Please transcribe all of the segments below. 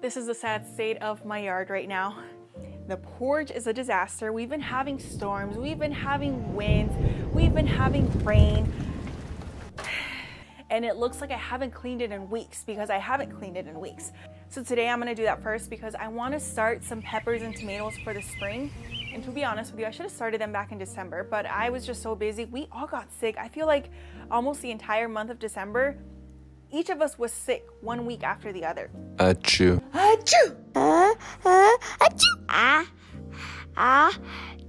This is the sad state of my yard right now. The porch is a disaster. We've been having storms, we've been having winds, we've been having rain. And it looks like I haven't cleaned it in weeks because I haven't cleaned it in weeks. So today I'm gonna do that first because I wanna start some peppers and tomatoes for the spring. And to be honest with you, I should have started them back in December, but I was just so busy. We all got sick. I feel like almost the entire month of December, each of us was sick one week after the other. Achoo. Achoo! Uh, uh, achoo! Ah, ah,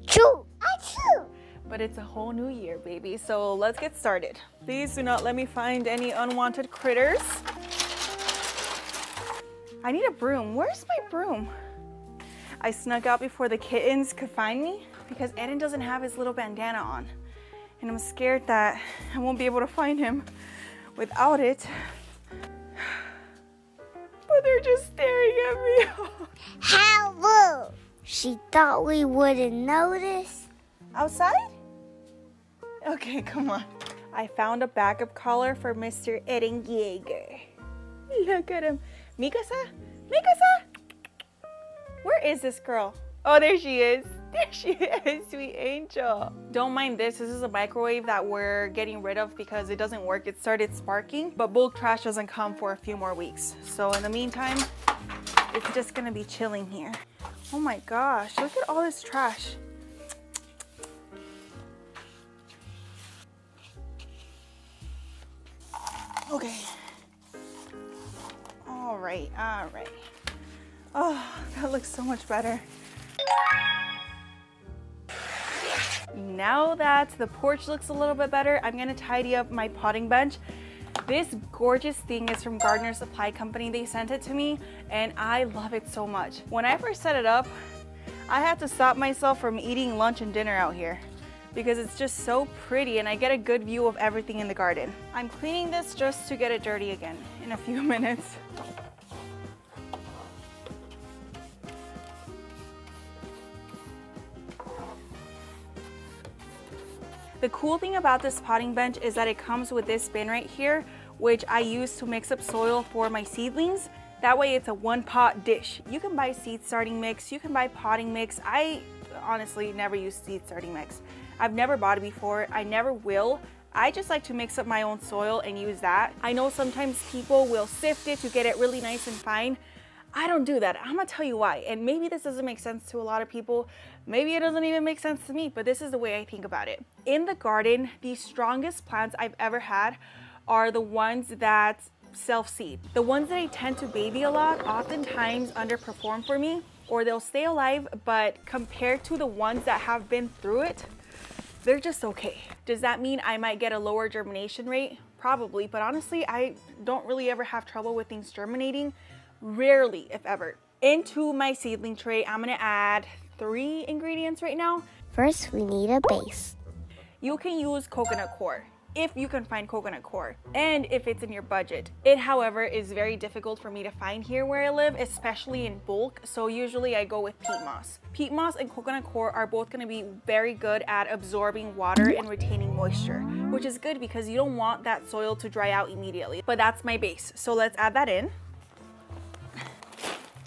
choo! Achoo! But it's a whole new year, baby. So let's get started. Please do not let me find any unwanted critters. I need a broom. Where's my broom? I snuck out before the kittens could find me because Eren doesn't have his little bandana on. And I'm scared that I won't be able to find him without it. They're just staring at me. How rude! She thought we wouldn't notice. Outside? Okay, come on. I found a backup collar for Mr. Eren Yeager. Look at him. Mikasa? Mikasa? Where is this girl? Oh, there she is. There she is, sweet angel. Don't mind this. This is a microwave that we're getting rid of because it doesn't work. It started sparking, but bulk trash doesn't come for a few more weeks. So in the meantime, it's just gonna be chilling here. Oh my gosh, look at all this trash. Okay. All right, all right. Oh, that looks so much better. Now that the porch looks a little bit better, I'm gonna tidy up my potting bench. This gorgeous thing is from Gardener Supply Company. They sent it to me and I love it so much. When I first set it up, I had to stop myself from eating lunch and dinner out here because it's just so pretty and I get a good view of everything in the garden. I'm cleaning this just to get it dirty again in a few minutes. The cool thing about this potting bench is that it comes with this bin right here, which I use to mix up soil for my seedlings. That way it's a one pot dish. You can buy seed starting mix, you can buy potting mix. I honestly never use seed starting mix. I've never bought it before, I never will. I just like to mix up my own soil and use that. I know sometimes people will sift it to get it really nice and fine. I don't do that. I'm gonna tell you why. And maybe this doesn't make sense to a lot of people. Maybe it doesn't even make sense to me, but this is the way I think about it. In the garden, the strongest plants I've ever had are the ones that self-seed. The ones that I tend to baby a lot oftentimes underperform for me or they'll stay alive, but compared to the ones that have been through it, they're just okay. Does that mean I might get a lower germination rate? Probably, but honestly, I don't really ever have trouble with things germinating. Rarely, if ever. Into my seedling tray, I'm gonna add three ingredients right now. First, we need a base. You can use coconut coir if you can find coconut coir and if it's in your budget. It, however, is very difficult for me to find here where I live, especially in bulk. So usually I go with peat moss. Peat moss and coconut coir are both gonna be very good at absorbing water and retaining moisture, which is good because you don't want that soil to dry out immediately. But that's my base. So let's add that in.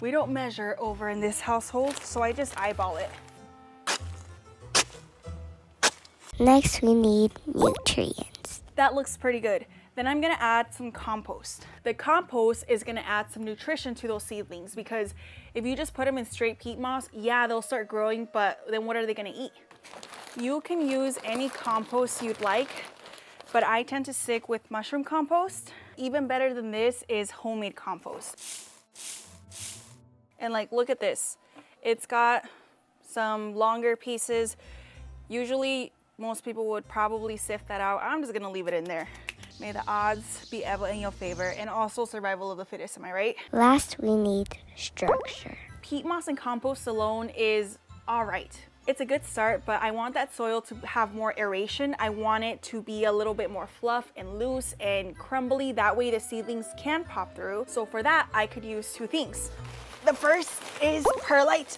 We don't measure over in this household, so I just eyeball it. Next, we need nutrients. That looks pretty good. Then I'm gonna add some compost. The compost is gonna add some nutrition to those seedlings because if you just put them in straight peat moss, yeah, they'll start growing, but then what are they gonna eat? You can use any compost you'd like, but I tend to stick with mushroom compost. Even better than this is homemade compost. And like, look at this. It's got some longer pieces. Usually most people would probably sift that out. I'm just gonna leave it in there. May the odds be ever in your favor and also survival of the fittest, am I right? Last, we need structure. Peat moss and compost alone is all right. It's a good start, but I want that soil to have more aeration. I want it to be a little bit more fluff and loose and crumbly. That way the seedlings can pop through. So for that, I could use two things. The first is perlite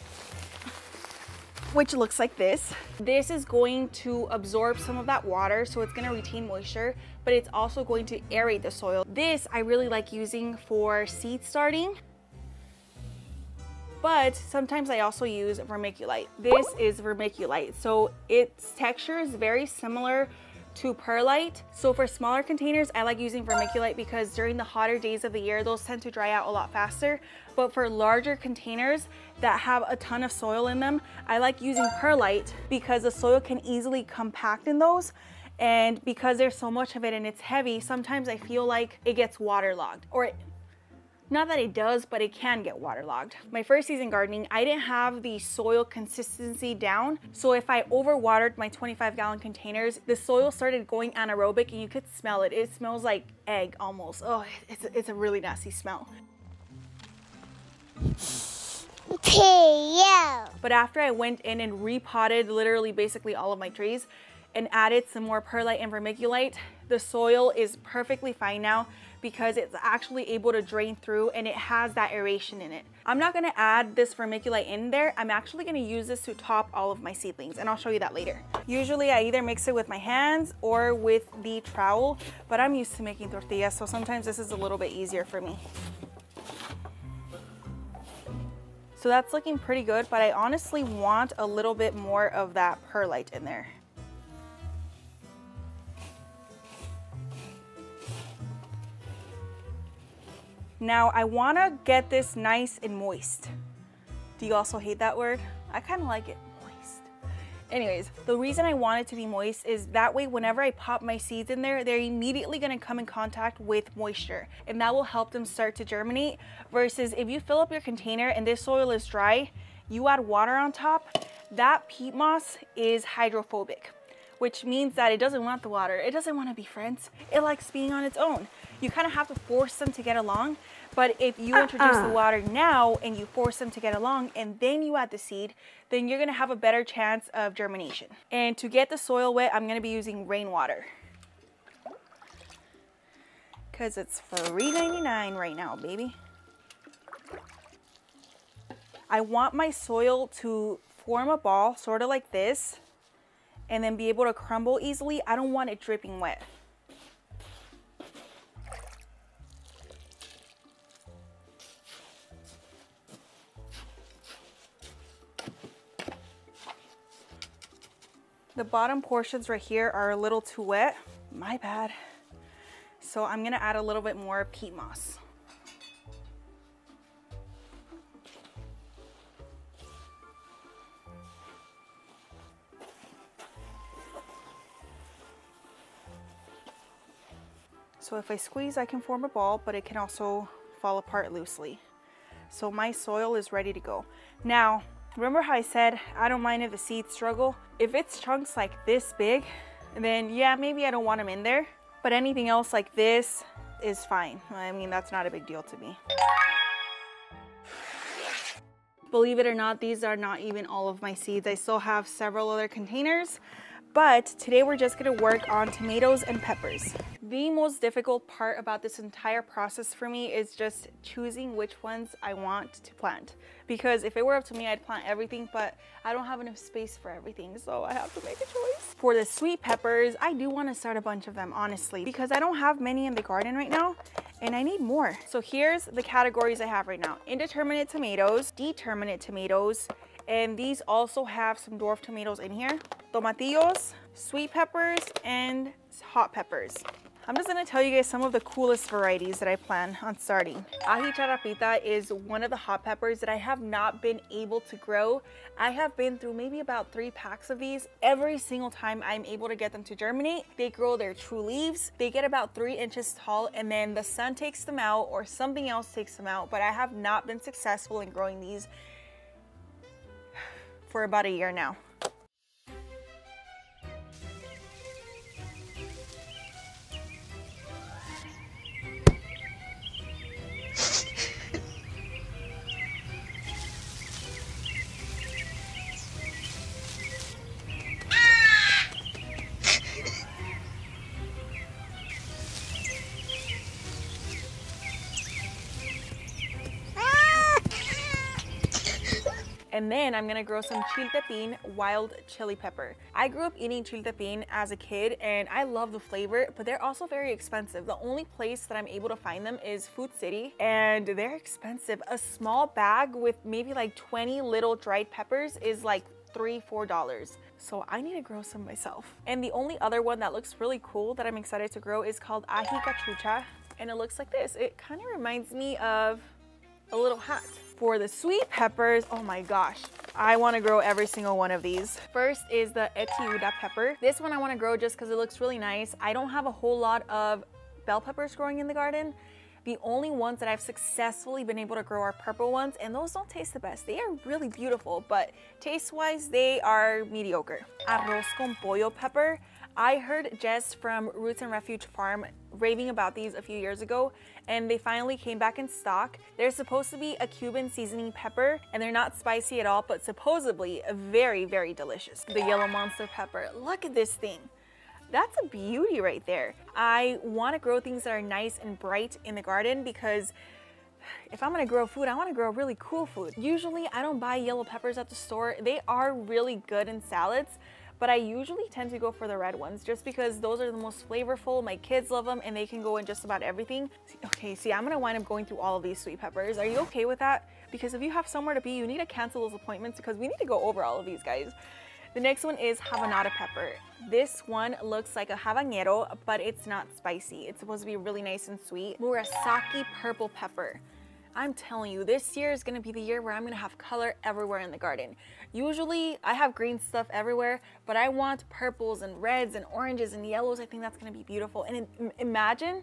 which looks like this. This is going to absorb some of that water, so it's gonna retain moisture, but it's also going to aerate the soil. This I really like using for seed starting. but sometimes I also use vermiculite. This is vermiculite. So its texture is very similar to perlite. So for smaller containers, I like using vermiculite because during the hotter days of the year, those tend to dry out a lot faster. But for larger containers that have a ton of soil in them, I like using perlite because the soil can easily compact in those. And because there's so much of it and it's heavy, sometimes I feel like it gets waterlogged or it, not that it does, but it can get waterlogged. My first season gardening, I didn't have the soil consistency down. So if I overwatered my 25 gallon containers, the soil started going anaerobic and you could smell it. It smells like egg almost. Oh, it's, it's a really nasty smell. But after I went in and repotted literally basically all of my trees and added some more perlite and vermiculite, the soil is perfectly fine now because it's actually able to drain through and it has that aeration in it. I'm not gonna add this vermiculite in there. I'm actually gonna use this to top all of my seedlings and I'll show you that later. Usually I either mix it with my hands or with the trowel, but I'm used to making tortillas, so sometimes this is a little bit easier for me. So that's looking pretty good, but I honestly want a little bit more of that perlite in there. Now I wanna get this nice and moist. Do you also hate that word? I kinda like it, moist. Anyways, the reason I want it to be moist is that way whenever I pop my seeds in there, they're immediately gonna come in contact with moisture and that will help them start to germinate versus if you fill up your container and this soil is dry, you add water on top, that peat moss is hydrophobic which means that it doesn't want the water. It doesn't want to be friends. It likes being on its own. You kind of have to force them to get along. But if you introduce uh -uh. the water now and you force them to get along and then you add the seed, then you're gonna have a better chance of germination. And to get the soil wet, I'm gonna be using rainwater. Cause it's free 99 right now, baby. I want my soil to form a ball, sort of like this, and then be able to crumble easily. I don't want it dripping wet. The bottom portions right here are a little too wet. My bad. So I'm gonna add a little bit more peat moss. So if I squeeze, I can form a ball, but it can also fall apart loosely. So my soil is ready to go. Now, remember how I said I don't mind if the seeds struggle? If it's chunks like this big, then yeah, maybe I don't want them in there. But anything else like this is fine. I mean, that's not a big deal to me. Believe it or not, these are not even all of my seeds. I still have several other containers but today we're just gonna work on tomatoes and peppers. The most difficult part about this entire process for me is just choosing which ones I want to plant. Because if it were up to me, I'd plant everything, but I don't have enough space for everything, so I have to make a choice. For the sweet peppers, I do wanna start a bunch of them, honestly, because I don't have many in the garden right now, and I need more. So here's the categories I have right now. Indeterminate tomatoes, determinate tomatoes, and these also have some dwarf tomatoes in here. Tomatillos, sweet peppers, and hot peppers. I'm just gonna tell you guys some of the coolest varieties that I plan on starting. Ají charapita is one of the hot peppers that I have not been able to grow. I have been through maybe about three packs of these. Every single time I'm able to get them to germinate, they grow their true leaves. They get about three inches tall and then the sun takes them out or something else takes them out, but I have not been successful in growing these for about a year now. And then I'm gonna grow some chiltepin wild chili pepper. I grew up eating chiltepin as a kid and I love the flavor, but they're also very expensive. The only place that I'm able to find them is Food City and they're expensive. A small bag with maybe like 20 little dried peppers is like three, four dollars. So I need to grow some myself. And the only other one that looks really cool that I'm excited to grow is called ají cachucha. And it looks like this. It kind of reminds me of a little hat. For the sweet peppers, oh my gosh, I wanna grow every single one of these. First is the Etiuda pepper. This one I wanna grow just because it looks really nice. I don't have a whole lot of bell peppers growing in the garden. The only ones that I've successfully been able to grow are purple ones, and those don't taste the best. They are really beautiful, but taste-wise, they are mediocre. Arroz con pollo pepper. I heard Jess from Roots and Refuge Farm raving about these a few years ago and they finally came back in stock. They're supposed to be a Cuban seasoning pepper and they're not spicy at all but supposedly very very delicious. The yellow monster pepper. Look at this thing. That's a beauty right there. I want to grow things that are nice and bright in the garden because if I'm gonna grow food, I wanna grow really cool food. Usually I don't buy yellow peppers at the store. They are really good in salads, but I usually tend to go for the red ones just because those are the most flavorful. My kids love them and they can go in just about everything. Okay, see, I'm gonna wind up going through all of these sweet peppers. Are you okay with that? Because if you have somewhere to be, you need to cancel those appointments because we need to go over all of these guys. The next one is habanada pepper. This one looks like a habanero, but it's not spicy. It's supposed to be really nice and sweet. Murasaki purple pepper. I'm telling you, this year is gonna be the year where I'm gonna have color everywhere in the garden. Usually I have green stuff everywhere, but I want purples and reds and oranges and yellows. I think that's gonna be beautiful. And imagine,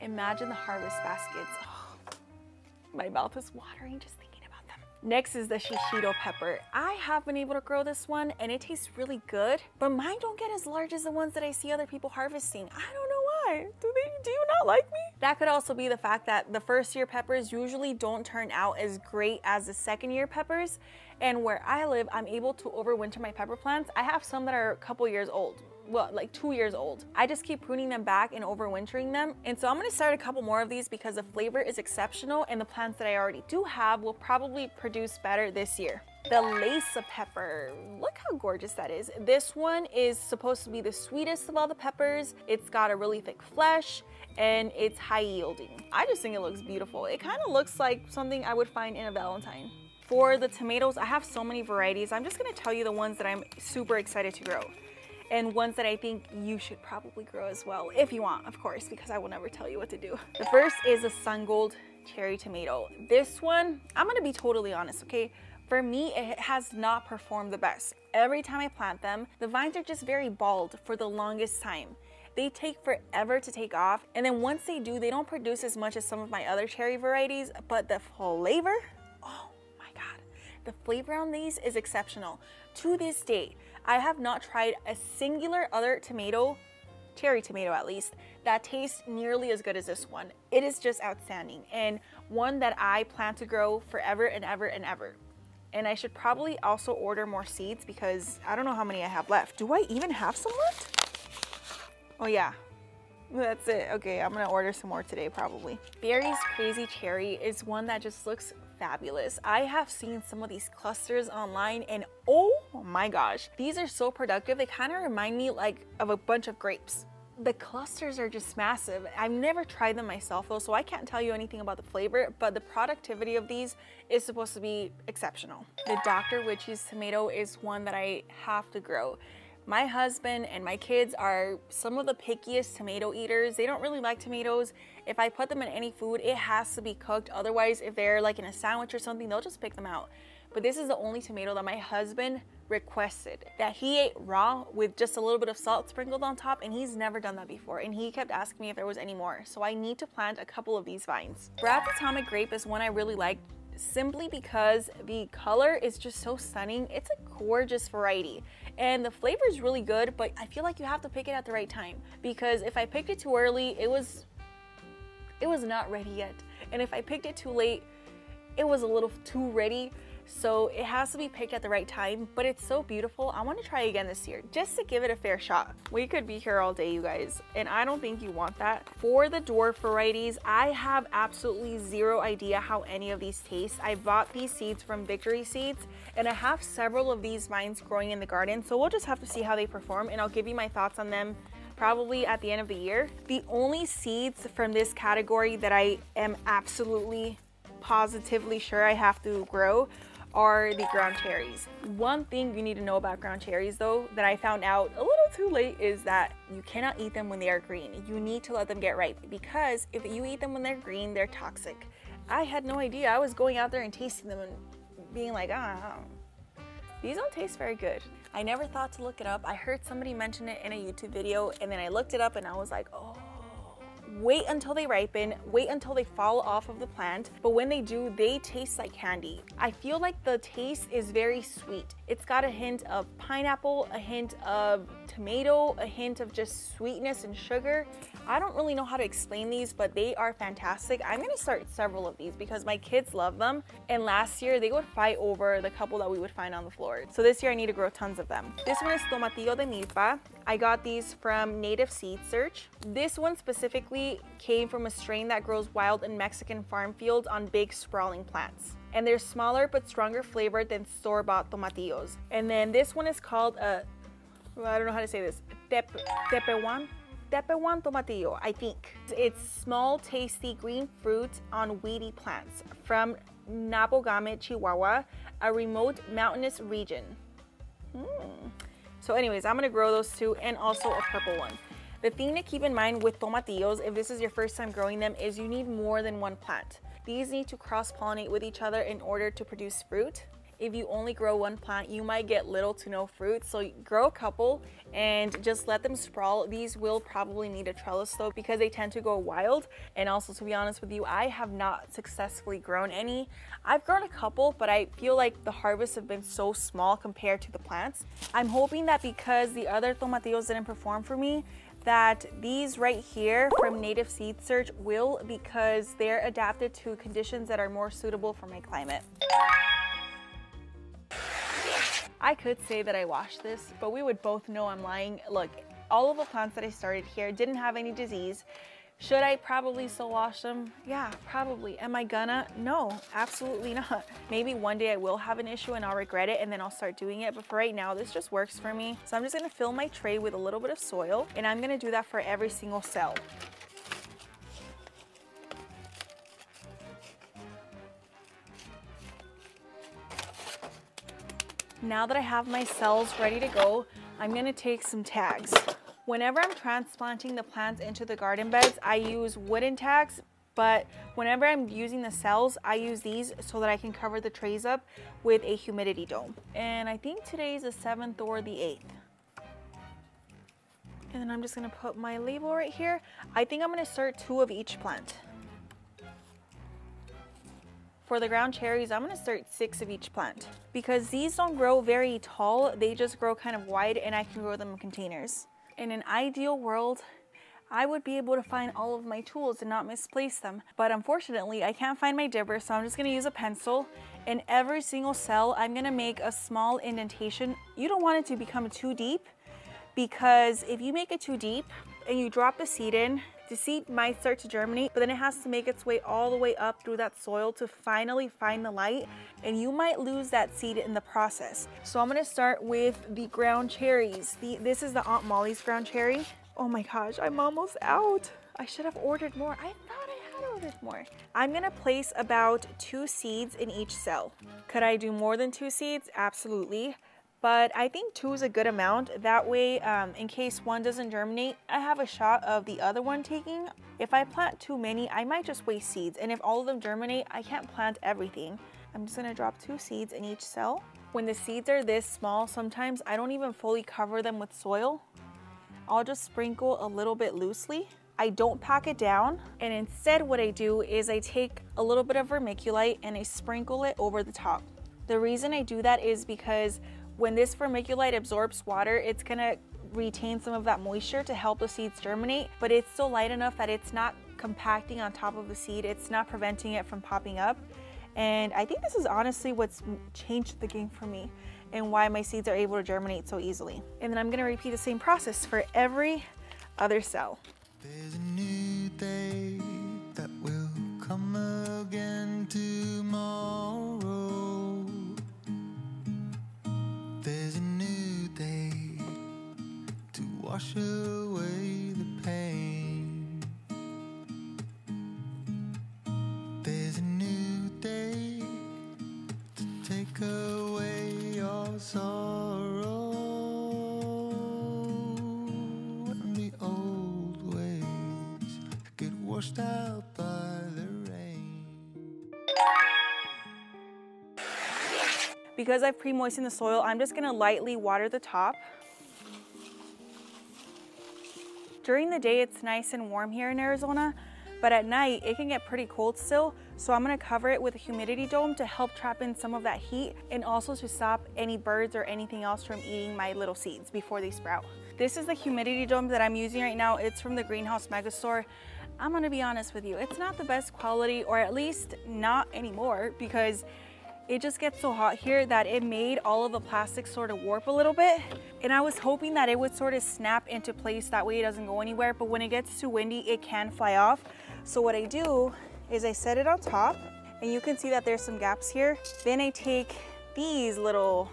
imagine the harvest baskets. Oh, my mouth is watering just thinking about them. Next is the shishito pepper. I have been able to grow this one and it tastes really good, but mine don't get as large as the ones that I see other people harvesting. I don't know why. Do they do you not like me? That could also be the fact that the first year peppers usually don't turn out as great as the second year peppers. And where I live, I'm able to overwinter my pepper plants. I have some that are a couple years old well, like two years old. I just keep pruning them back and overwintering them. And so I'm gonna start a couple more of these because the flavor is exceptional and the plants that I already do have will probably produce better this year. The Lesya pepper, look how gorgeous that is. This one is supposed to be the sweetest of all the peppers. It's got a really thick flesh and it's high yielding. I just think it looks beautiful. It kind of looks like something I would find in a Valentine. For the tomatoes, I have so many varieties. I'm just gonna tell you the ones that I'm super excited to grow and ones that I think you should probably grow as well, if you want, of course, because I will never tell you what to do. The first is a Sun Gold cherry tomato. This one, I'm gonna be totally honest, okay? For me, it has not performed the best. Every time I plant them, the vines are just very bald for the longest time. They take forever to take off, and then once they do, they don't produce as much as some of my other cherry varieties, but the flavor, oh my god. The flavor on these is exceptional. To this day, I have not tried a singular other tomato, cherry tomato at least, that tastes nearly as good as this one. It is just outstanding and one that I plan to grow forever and ever and ever. And I should probably also order more seeds because I don't know how many I have left. Do I even have some left? Oh yeah, that's it. Okay, I'm gonna order some more today probably. Barry's Crazy Cherry is one that just looks fabulous. I have seen some of these clusters online and oh my gosh, these are so productive. They kind of remind me like of a bunch of grapes. The clusters are just massive. I've never tried them myself though, so I can't tell you anything about the flavor, but the productivity of these is supposed to be exceptional. The Dr. Wyche's tomato is one that I have to grow. My husband and my kids are some of the pickiest tomato eaters. They don't really like tomatoes. If I put them in any food, it has to be cooked. Otherwise, if they're like in a sandwich or something, they'll just pick them out. But this is the only tomato that my husband requested that he ate raw with just a little bit of salt sprinkled on top and he's never done that before and he kept asking me if there was any more so I need to plant a couple of these vines. Brad's Atomic Grape is one I really like simply because the color is just so stunning. It's a gorgeous variety and the flavor is really good, but I feel like you have to pick it at the right time because if I picked it too early, it was it was not ready yet. And if I picked it too late, it was a little too ready so it has to be picked at the right time, but it's so beautiful. I want to try again this year just to give it a fair shot. We could be here all day, you guys, and I don't think you want that. For the dwarf varieties, I have absolutely zero idea how any of these taste. I bought these seeds from Victory Seeds, and I have several of these vines growing in the garden, so we'll just have to see how they perform, and I'll give you my thoughts on them probably at the end of the year. The only seeds from this category that I am absolutely positively sure I have to grow are the ground cherries. One thing you need to know about ground cherries though that I found out a little too late is that you cannot eat them when they are green. You need to let them get ripe because if you eat them when they're green, they're toxic. I had no idea. I was going out there and tasting them and being like, ah, these don't taste very good. I never thought to look it up. I heard somebody mention it in a YouTube video and then I looked it up and I was like, oh, wait until they ripen, wait until they fall off of the plant, but when they do, they taste like candy. I feel like the taste is very sweet. It's got a hint of pineapple, a hint of tomato, a hint of just sweetness and sugar. I don't really know how to explain these, but they are fantastic. I'm gonna start several of these because my kids love them. And last year they would fight over the couple that we would find on the floor. So this year I need to grow tons of them. This one is Tomatillo de Milpa. I got these from Native Seed Search. This one specifically came from a strain that grows wild in Mexican farm fields on big sprawling plants. And they're smaller but stronger flavored than store-bought tomatillos. And then this one is called a, well, I don't know how to say this, Tep Tepehuan? Tepehuan tomatillo, I think. It's small, tasty green fruit on weedy plants from Nabogame, Chihuahua, a remote mountainous region. Hmm. So anyways, I'm gonna grow those two and also a purple one. The thing to keep in mind with tomatillos, if this is your first time growing them, is you need more than one plant. These need to cross-pollinate with each other in order to produce fruit. If you only grow one plant, you might get little to no fruit. So grow a couple and just let them sprawl. These will probably need a trellis though because they tend to go wild. And also to be honest with you, I have not successfully grown any. I've grown a couple, but I feel like the harvests have been so small compared to the plants. I'm hoping that because the other tomatillos didn't perform for me, that these right here from Native Seed Search will because they're adapted to conditions that are more suitable for my climate. I could say that I washed this, but we would both know I'm lying. Look, all of the plants that I started here didn't have any disease. Should I probably still wash them? Yeah, probably. Am I gonna? No, absolutely not. Maybe one day I will have an issue and I'll regret it and then I'll start doing it. But for right now, this just works for me. So I'm just gonna fill my tray with a little bit of soil and I'm gonna do that for every single cell. Now that I have my cells ready to go, I'm gonna take some tags. Whenever I'm transplanting the plants into the garden beds, I use wooden tags, but whenever I'm using the cells, I use these so that I can cover the trays up with a humidity dome. And I think today is the 7th or the 8th. And then I'm just gonna put my label right here. I think I'm gonna start two of each plant. For the ground cherries, I'm gonna start six of each plant because these don't grow very tall. They just grow kind of wide and I can grow them in containers. In an ideal world, I would be able to find all of my tools and not misplace them. But unfortunately, I can't find my dibber, so I'm just gonna use a pencil. In every single cell, I'm gonna make a small indentation. You don't want it to become too deep because if you make it too deep and you drop the seed in, the seed might start to germinate, but then it has to make its way all the way up through that soil to finally find the light, and you might lose that seed in the process. So I'm gonna start with the ground cherries. The, this is the Aunt Molly's ground cherry. Oh my gosh, I'm almost out. I should have ordered more. I thought I had ordered more. I'm gonna place about two seeds in each cell. Could I do more than two seeds? Absolutely but I think two is a good amount. That way, um, in case one doesn't germinate, I have a shot of the other one taking. If I plant too many, I might just waste seeds. And if all of them germinate, I can't plant everything. I'm just gonna drop two seeds in each cell. When the seeds are this small, sometimes I don't even fully cover them with soil. I'll just sprinkle a little bit loosely. I don't pack it down and instead what I do is I take a little bit of vermiculite and I sprinkle it over the top. The reason I do that is because when this vermiculite absorbs water, it's gonna retain some of that moisture to help the seeds germinate, but it's still light enough that it's not compacting on top of the seed. It's not preventing it from popping up. And I think this is honestly what's changed the game for me and why my seeds are able to germinate so easily. And then I'm gonna repeat the same process for every other cell. There's a new day that will come again tomorrow. Wash away the pain. There's a new day to take away your sorrow. And the old ways get washed out by the rain. Because I've pre-moistened the soil, I'm just gonna lightly water the top. During the day, it's nice and warm here in Arizona, but at night, it can get pretty cold still. So I'm gonna cover it with a humidity dome to help trap in some of that heat and also to stop any birds or anything else from eating my little seeds before they sprout. This is the humidity dome that I'm using right now. It's from the Greenhouse Megastore. I'm gonna be honest with you, it's not the best quality, or at least not anymore, because it just gets so hot here that it made all of the plastic sort of warp a little bit. And I was hoping that it would sort of snap into place that way it doesn't go anywhere. But when it gets too windy, it can fly off. So what I do is I set it on top and you can see that there's some gaps here. Then I take these little,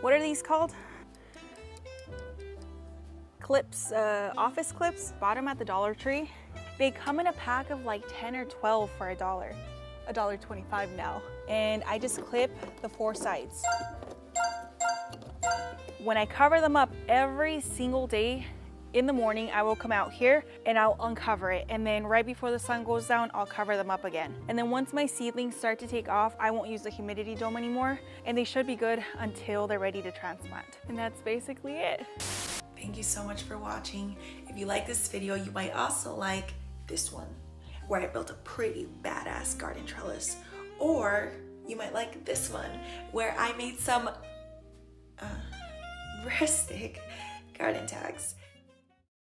what are these called? Clips, uh, office clips, bought them at the Dollar Tree. They come in a pack of like 10 or 12 for a dollar, a dollar 25 now. And I just clip the four sides. When I cover them up every single day, in the morning, I will come out here and I'll uncover it. And then right before the sun goes down, I'll cover them up again. And then once my seedlings start to take off, I won't use the humidity dome anymore. And they should be good until they're ready to transplant. And that's basically it. Thank you so much for watching. If you like this video, you might also like this one, where I built a pretty badass garden trellis. Or you might like this one, where I made some uh, rustic garden tags.